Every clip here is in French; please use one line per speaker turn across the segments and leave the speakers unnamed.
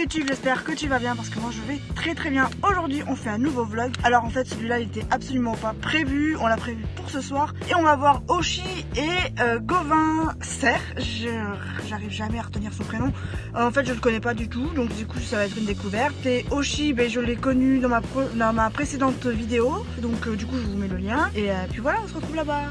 YouTube, j'espère que tu vas bien parce que moi je vais très très bien. Aujourd'hui on fait un nouveau vlog. Alors en fait celui-là il était absolument pas prévu, on l'a prévu pour ce soir. Et on va voir Oshi et euh, Gauvin Serre. J'arrive jamais à retenir son prénom. Euh, en fait je le connais pas du tout, donc du coup ça va être une découverte. Et Oshi, ben, je l'ai connu dans ma, dans ma précédente vidéo, donc euh, du coup je vous mets le lien. Et puis voilà, on se retrouve là-bas.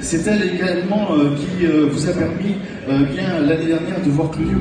C'est elle également euh, qui euh, vous a permis euh, bien l'année dernière de voir Claudio.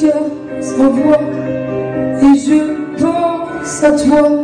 cœur s'envoie et je pense à toi.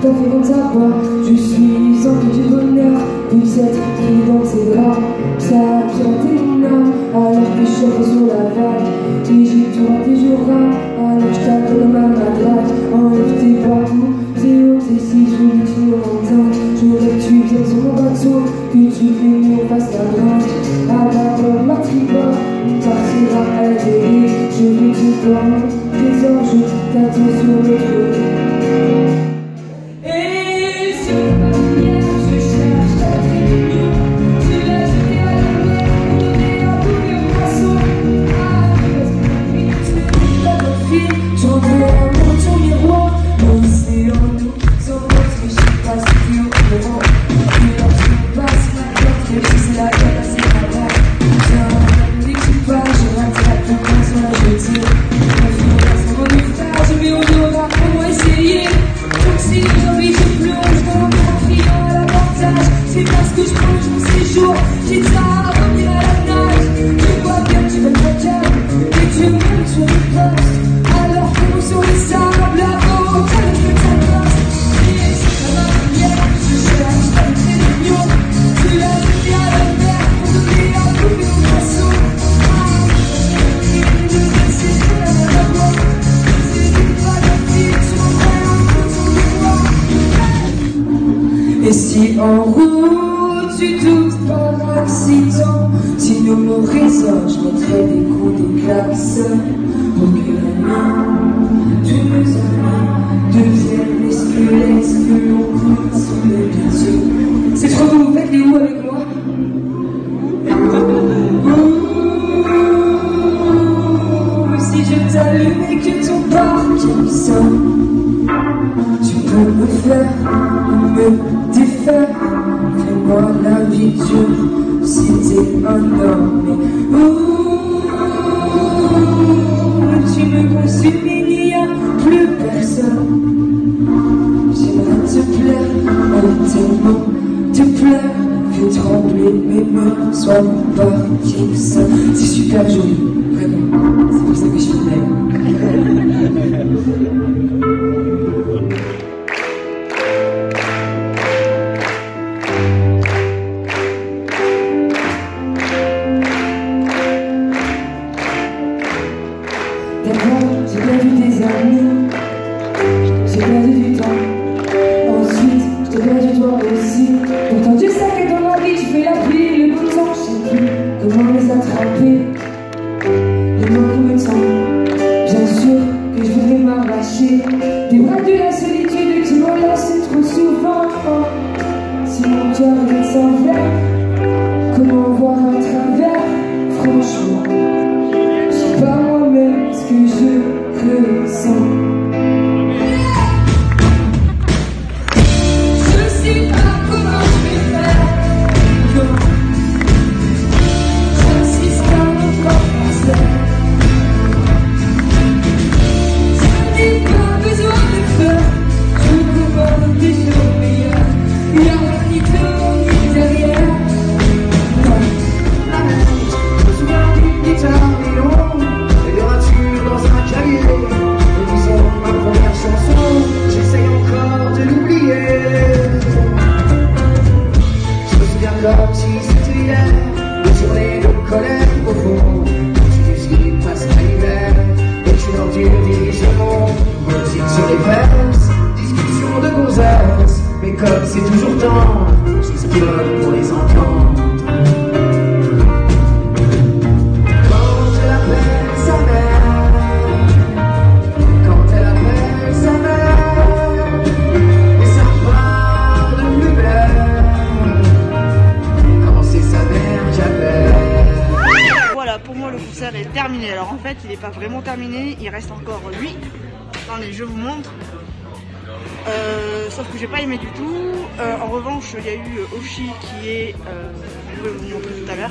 T'as fait comme ça quoi. Je suis sorti du bonheur Une cette qui dans ses draps Ça a pianté mon âme Alors je chauffé sur la vague. Et j'ai tourné je rame Alors je tape dans ma matraque. Enlève tes partout T'es haut, t'es si joli, tu me rends dingue Je que tu viennes sur mon bateau Que tu viennes me fasse la brinque À la bonne matrica On partira à la Je veux te voir mon trésor Je t'attends sur le trône. me laisse, me l'empreinte sans me percer. C'est trop bon, vous faites des mots avec moi. Oh, si je t'allume et que ton corps qui sort, tu peux me faire, me défaire. Fais-moi la vie dure si t'es un homme. te pleure, fait trembler mes mains sur mon. C'est super joli, vraiment. C'est pour ça que je suis D'abord, j'ai perdu des amis, j'ai perdu du temps. Je t'ai perdu toi aussi. Pourtant, Dieu sait que dans ma vie, tu fais la pluie, le beau temps. Je sais comment il y a
eu euh, Oshi qui est, euh, je vais vous montrer tout à l'heure.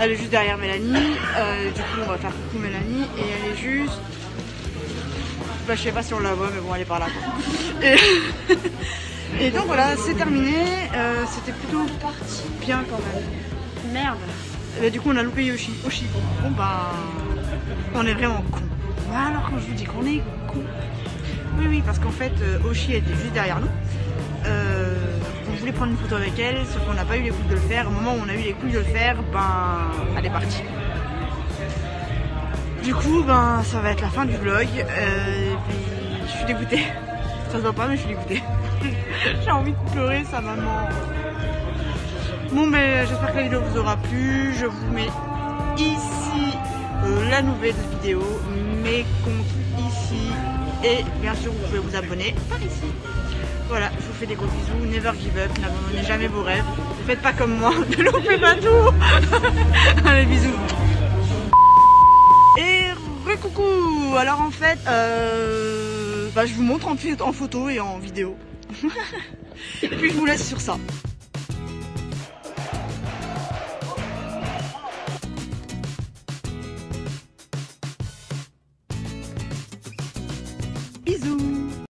Elle est juste derrière Mélanie. Euh, du coup, on va faire coucou Mélanie et elle est juste. Bah, je sais pas si on la voit, mais bon, elle est par là. quoi. Et, et donc voilà, c'est terminé. Euh, C'était plutôt parti bien quand même. Merde. Et bah, du coup, on a loupé Yoshi. Oshi. Bon bah, on est vraiment con. Alors quand je vous dis qu'on est con. Oui, oui, parce qu'en fait, Oshi était juste derrière nous. On voulait prendre une photo avec elle, sauf qu'on n'a pas eu les couilles de le faire. Au moment où on a eu les couilles de le faire, ben, elle est partie. Du coup, ben, ça va être la fin du vlog. Euh, je suis dégoûtée. Ça se voit pas, mais je suis dégoûtée. J'ai envie de pleurer, sa maman. Bon, mais j'espère que la vidéo vous aura plu. Je vous mets ici euh, la nouvelle vidéo, mes comptes ici. Et bien sûr, vous pouvez vous abonner par ici. Fais des gros bisous. Never give up, n'abandonnez jamais vos rêves. Faites pas comme moi, ne loupez pas tout. Allez, bisous. Et coucou Alors en fait, euh, bah, je vous montre en photo et en vidéo. et puis je vous laisse sur ça.